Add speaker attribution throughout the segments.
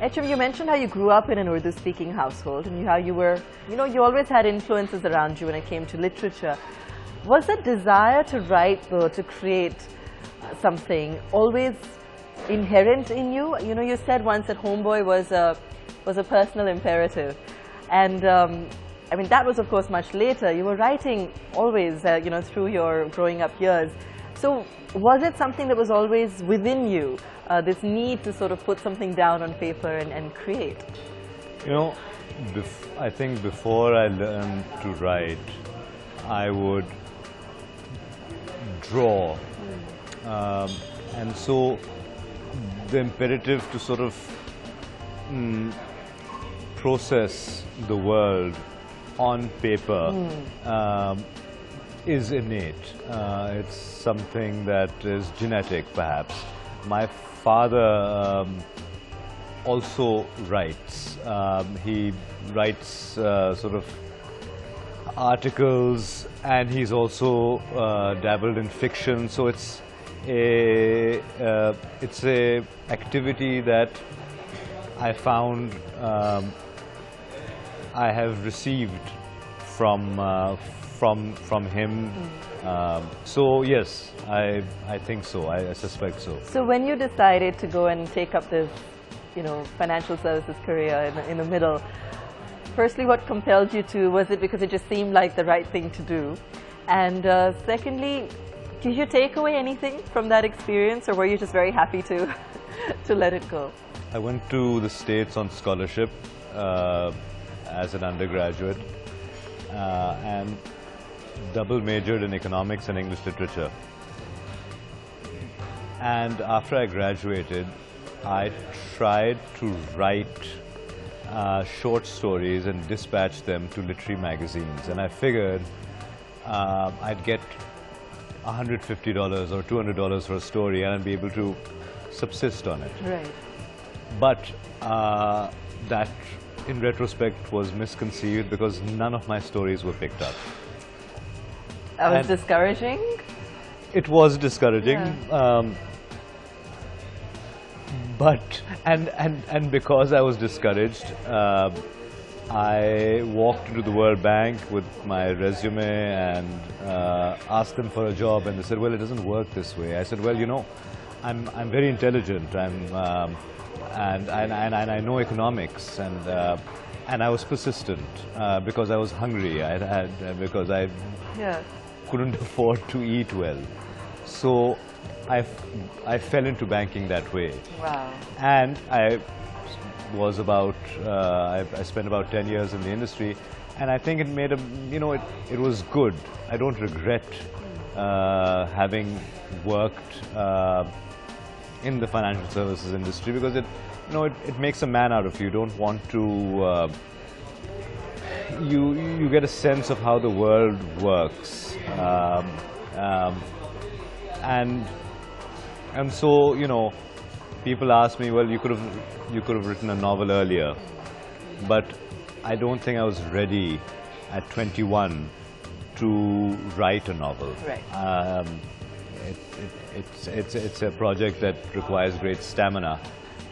Speaker 1: Echum, you mentioned how you grew up in an Urdu-speaking household and how you were, you know, you always had influences around you when it came to literature. Was the desire to write, though, to create something, always inherent in you? You know, you said once that Homeboy was a, was a personal imperative. And, um, I mean, that was, of course, much later. You were writing always, uh, you know, through your growing up years. So was it something that was always within you, uh, this need to sort of put something down on paper and, and create?
Speaker 2: You know, I think before I learned to write, I would draw. Mm. Um, and so the imperative to sort of mm, process the world on paper mm. um, is innate. Uh, it's something that is genetic, perhaps. My father um, also writes. Um, he writes uh, sort of articles, and he's also uh, dabbled in fiction. So it's a uh, it's a activity that I found um, I have received from uh, from from him. Mm. Um, so yes, I I think so. I, I, suspect so.
Speaker 1: So when you decided to go and take up this, you know, financial services career in the, in the middle, firstly, what compelled you to? Was it because it just seemed like the right thing to do? And uh, secondly, did you take away anything from that experience, or were you just very happy to to let it go?
Speaker 2: I went to the States on scholarship uh, as an undergraduate, uh, and double majored in economics and English literature. And after I graduated, I tried to write uh, short stories and dispatch them to literary magazines. And I figured uh, I'd get $150 or $200 for a story and I'd be able to subsist on it.
Speaker 1: Right.
Speaker 2: But uh, that, in retrospect, was misconceived because none of my stories were picked up.
Speaker 1: That was and discouraging?
Speaker 2: It was discouraging. Yeah. Um, but, and, and, and because I was discouraged, uh, I walked into the World Bank with my resume and uh, asked them for a job and they said, well, it doesn't work this way. I said, well, you know, I'm, I'm very intelligent I'm, um, and, and, and, and, I know economics and, uh, and I was persistent uh, because I was hungry. I had, because I
Speaker 1: yeah
Speaker 2: couldn't afford to eat well. So I, I fell into banking that way.
Speaker 1: Wow.
Speaker 2: And I was about, uh, I, I, spent about 10 years in the industry and I think it made a, you know, it, it was good. I don't regret uh, having worked uh, in the financial services industry because it, you know, it, it makes a man out of you. You don't want to uh, you you get a sense of how the world works, um, um, and and so you know, people ask me, well, you could have you could have written a novel earlier, but I don't think I was ready at 21 to write a novel.
Speaker 1: Right.
Speaker 2: Um, it, it, it's it's it's a project that requires great stamina,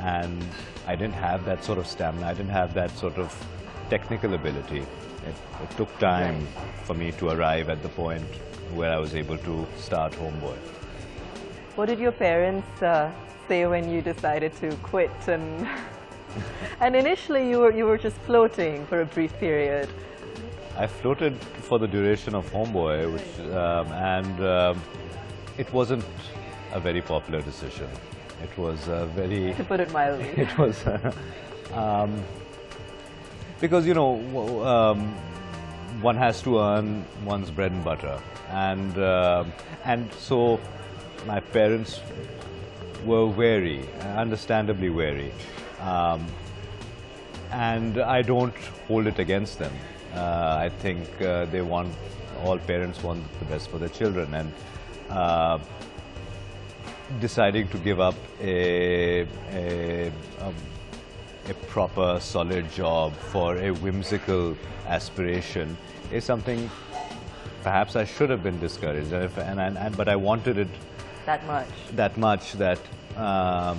Speaker 2: and I didn't have that sort of stamina. I didn't have that sort of technical ability. It, it took time for me to arrive at the point where I was able to start Homeboy.
Speaker 1: What did your parents uh, say when you decided to quit? And, and initially you were, you were just floating for a brief period.
Speaker 2: I floated for the duration of Homeboy, which, um, and um, it wasn't a very popular decision. It was a very...
Speaker 1: To put it mildly.
Speaker 2: It was... um, because you know um, one has to earn one's bread and butter and uh, and so my parents were wary understandably wary um, and I don't hold it against them uh, I think uh, they want all parents want the best for their children and uh, deciding to give up a, a, a a proper, solid job for a whimsical aspiration is something perhaps I should have been discouraged. And, if, and, and, and but I wanted it
Speaker 1: That much.
Speaker 2: that much that um,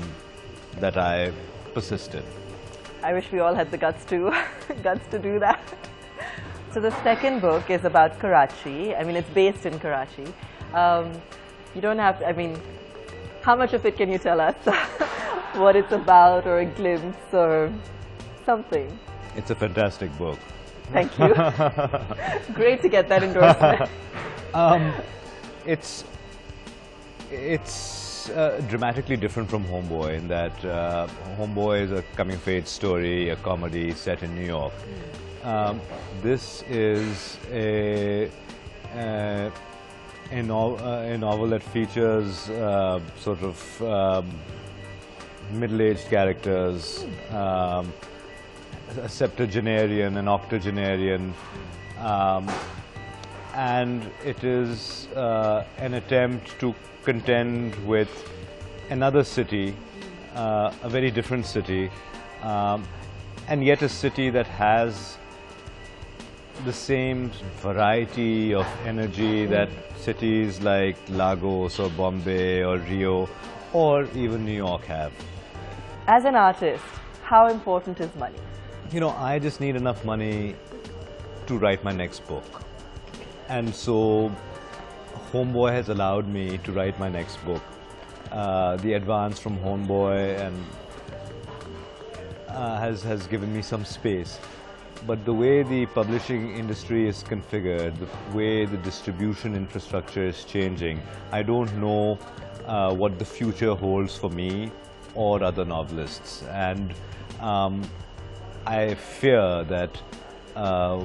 Speaker 2: that I persisted.
Speaker 1: I wish we all had the guts to guts to do that. So the second book is about Karachi. I mean, it's based in Karachi. Um, you don't have. To, I mean, how much of it can you tell us? what it's about, or a glimpse, or something?
Speaker 2: It's a fantastic book.
Speaker 1: Thank you. Great to get that endorsement.
Speaker 2: Um, it's it's uh, dramatically different from Homeboy in that uh, Homeboy is a coming-of-age story, a comedy set in New York. Um, this is a uh, a, no, a novel that features uh, sort of um, middle-aged characters, um, a septuagenarian, an octogenarian, um, and it is uh, an attempt to contend with another city, uh, a very different city, um, and yet a city that has the same variety of energy that cities like Lagos or Bombay or Rio or even New York have.
Speaker 1: As an artist, how important is money?
Speaker 2: You know, I just need enough money to write my next book. And so, Homeboy has allowed me to write my next book. Uh, the advance from Homeboy and uh, has, has given me some space. But the way the publishing industry is configured, the way the distribution infrastructure is changing, I don't know uh, what the future holds for me or other novelists. And um, I fear that uh,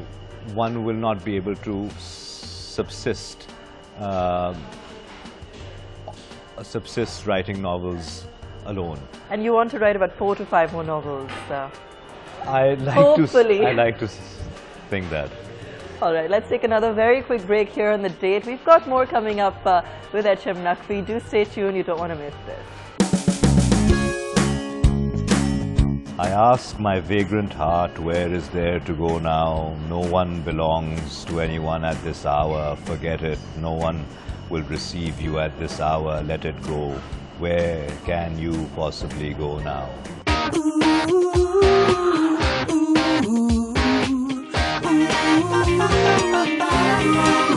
Speaker 2: one will not be able to subsist, uh, subsist writing novels alone.
Speaker 1: And you want to write about four to five more novels. Uh,
Speaker 2: I like
Speaker 1: Hopefully.
Speaker 2: to. I like to think that.
Speaker 1: All right, let's take another very quick break here on the date. We've got more coming up uh, with HM Naqvi. Do stay tuned, you don't want to miss this.
Speaker 2: I ask my vagrant heart, where is there to go now? No one belongs to anyone at this hour. Forget it. No one will receive you at this hour. Let it go. Where can you possibly go now?
Speaker 3: i'm Thank you.